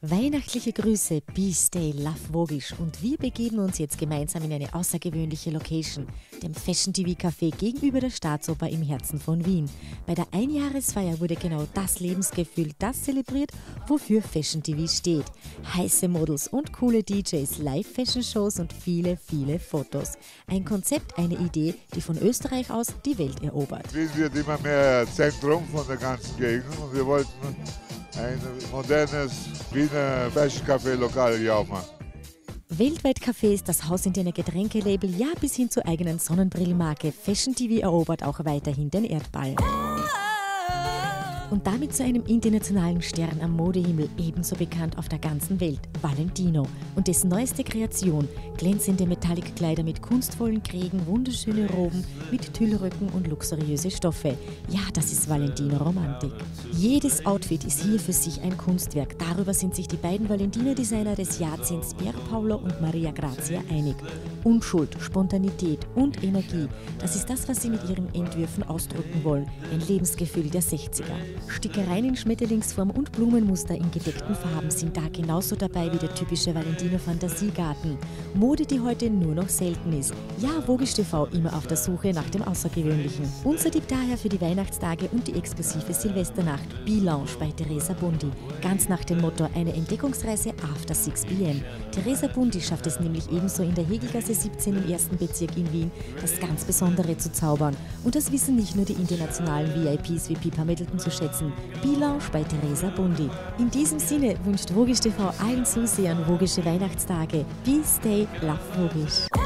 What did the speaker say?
Weihnachtliche Grüße, Be Stay Love Vogisch und wir begeben uns jetzt gemeinsam in eine außergewöhnliche Location, dem Fashion TV Café gegenüber der Staatsoper im Herzen von Wien. Bei der Einjahresfeier wurde genau das Lebensgefühl, das zelebriert, wofür Fashion TV steht. Heiße Models und coole DJs, Live-Fashion-Shows und viele, viele Fotos. Ein Konzept, eine Idee, die von Österreich aus die Welt erobert. Wien wird immer mehr Zentrum von der ganzen Gegend und wir wollten ein modernes Wiener Fashion Café Lokal hier aufmachen. Weltweit Café ist das Haus in hausinterner Getränkelabel, ja bis hin zur eigenen Sonnenbrillenmarke. Fashion TV erobert auch weiterhin den Erdball und damit zu einem internationalen Stern am Modehimmel, ebenso bekannt auf der ganzen Welt, Valentino. Und dessen neueste Kreation, glänzende Metallic-Kleider mit kunstvollen Krägen, wunderschöne Roben mit Tüllröcken und luxuriöse Stoffe. Ja, das ist Valentino Romantik. Jedes Outfit ist hier für sich ein Kunstwerk. Darüber sind sich die beiden Valentino-Designer des Jahrzehnts Pier Paolo und Maria Grazia einig. Unschuld, Spontanität und Energie, das ist das, was sie mit ihren Entwürfen ausdrücken wollen. Ein Lebensgefühl der 60er. Stickereien in Schmetterlingsform und Blumenmuster in gedeckten Farben sind da genauso dabei wie der typische Valentino Fantasiegarten. Mode, die heute nur noch selten ist. Ja, Vogisch TV immer auf der Suche nach dem Außergewöhnlichen. Unser Tipp daher für die Weihnachtstage und die exklusive Silvesternacht Bilanche bei Teresa Bundi. Ganz nach dem Motto eine Entdeckungsreise after 6 pm. Teresa Bundi schafft es nämlich ebenso in der Hegelgasse 17 im ersten Bezirk in Wien, das ganz Besondere zu zaubern. Und das wissen nicht nur die internationalen VIPs wie Pipa Middleton zu schätzen schätzen. Bilanche bei Theresa Bundi. In diesem Sinne wünscht Vogisch TV allen Zusehern vogische Weihnachtstage. Be stay, love Vogisch.